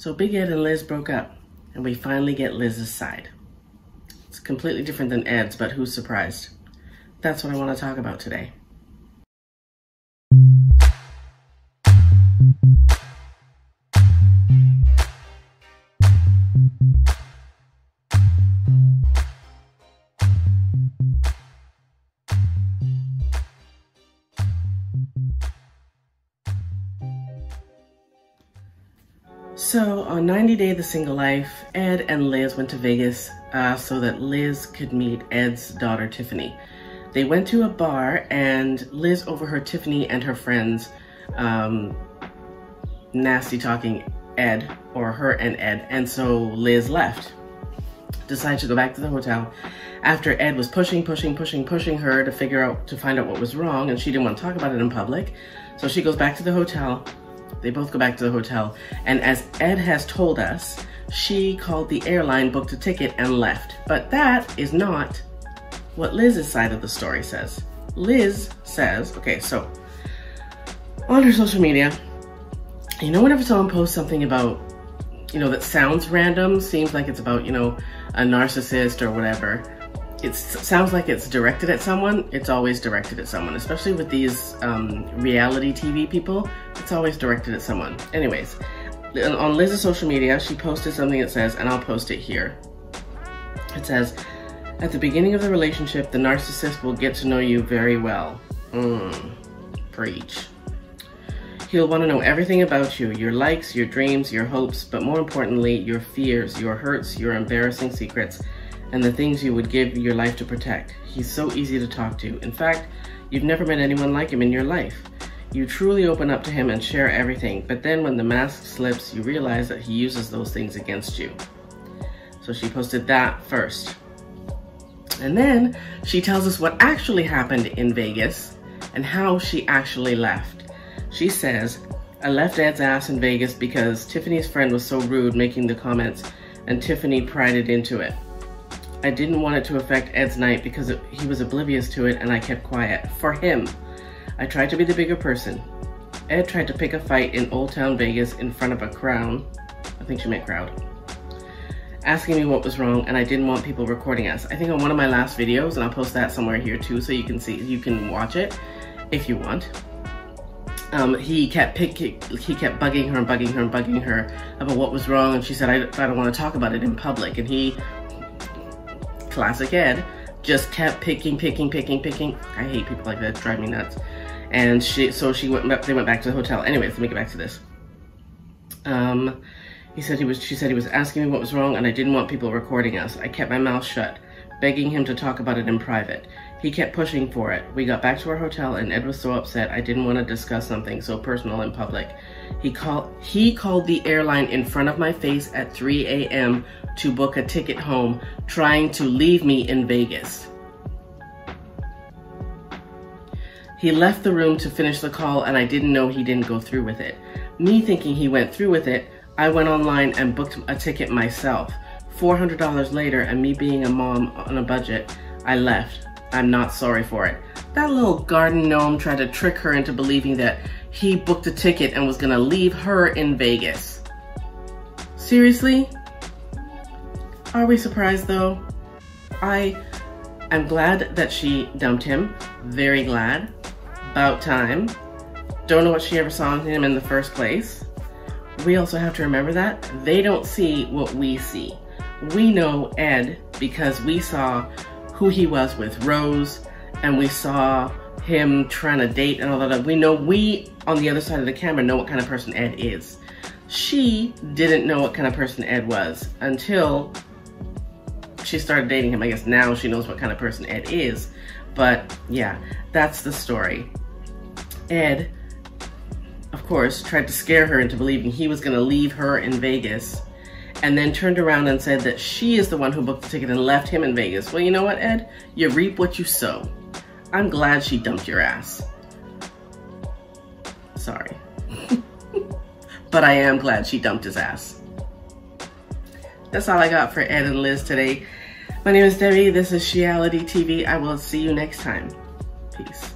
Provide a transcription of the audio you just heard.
So Big Ed and Liz broke up, and we finally get Liz's side. It's completely different than Ed's, but who's surprised? That's what I want to talk about today. So on 90 Day The Single Life, Ed and Liz went to Vegas uh, so that Liz could meet Ed's daughter, Tiffany. They went to a bar and Liz overheard Tiffany and her friends um, nasty talking Ed or her and Ed. And so Liz left, decided to go back to the hotel after Ed was pushing, pushing, pushing, pushing her to figure out, to find out what was wrong. And she didn't want to talk about it in public. So she goes back to the hotel. They both go back to the hotel. And as Ed has told us, she called the airline, booked a ticket and left. But that is not what Liz's side of the story says. Liz says, okay, so on her social media, you know, whenever someone posts something about, you know, that sounds random, seems like it's about, you know, a narcissist or whatever, it sounds like it's directed at someone, it's always directed at someone, especially with these um, reality TV people, it's always directed at someone. Anyways, on Liz's social media, she posted something that says, and I'll post it here. It says, at the beginning of the relationship, the narcissist will get to know you very well. Mmm, preach. He'll want to know everything about you, your likes, your dreams, your hopes, but more importantly, your fears, your hurts, your embarrassing secrets, and the things you would give your life to protect. He's so easy to talk to. In fact, you've never met anyone like him in your life. You truly open up to him and share everything, but then when the mask slips, you realize that he uses those things against you. So she posted that first. And then she tells us what actually happened in Vegas and how she actually left. She says, I left Ed's ass in Vegas because Tiffany's friend was so rude making the comments and Tiffany pried it into it. I didn't want it to affect Ed's night because it, he was oblivious to it and I kept quiet. For him, I tried to be the bigger person. Ed tried to pick a fight in Old Town Vegas in front of a crowd. I think she meant crowd. Asking me what was wrong and I didn't want people recording us. I think on one of my last videos, and I'll post that somewhere here too so you can see, you can watch it if you want um, he kept picking, he kept bugging her and bugging her and bugging her about what was wrong. And she said, I, I don't want to talk about it in public. And he, classic Ed, just kept picking, picking, picking, picking. I hate people like that, drive me nuts. And she, so she went, they went back to the hotel. Anyways, let me get back to this. Um, he said he was, she said he was asking me what was wrong and I didn't want people recording us. I kept my mouth shut, begging him to talk about it in private. He kept pushing for it. We got back to our hotel and Ed was so upset I didn't want to discuss something so personal in public. He called he called the airline in front of my face at 3 a.m. to book a ticket home, trying to leave me in Vegas. He left the room to finish the call and I didn't know he didn't go through with it. Me thinking he went through with it, I went online and booked a ticket myself. $400 later and me being a mom on a budget, I left. I'm not sorry for it. That little garden gnome tried to trick her into believing that he booked a ticket and was gonna leave her in Vegas. Seriously? Are we surprised though? I am glad that she dumped him. Very glad. About time. Don't know what she ever saw in him in the first place. We also have to remember that they don't see what we see. We know Ed because we saw who he was with Rose, and we saw him trying to date and all that. We know we, on the other side of the camera, know what kind of person Ed is. She didn't know what kind of person Ed was until she started dating him. I guess now she knows what kind of person Ed is. But yeah, that's the story. Ed, of course, tried to scare her into believing he was gonna leave her in Vegas and then turned around and said that she is the one who booked the ticket and left him in Vegas. Well, you know what, Ed? You reap what you sow. I'm glad she dumped your ass. Sorry. but I am glad she dumped his ass. That's all I got for Ed and Liz today. My name is Debbie. This is Sheality TV. I will see you next time. Peace.